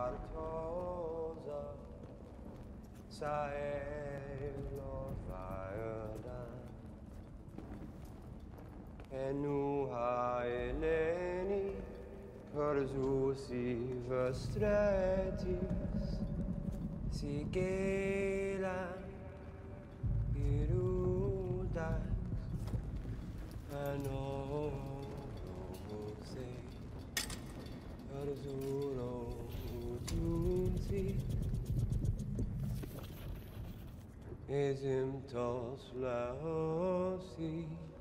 partosa Saelo vajdan En nu har Eleni Persus i vestretis Sigelan Irudas Anose Arzuro Utunzi Esim tos laosi Ah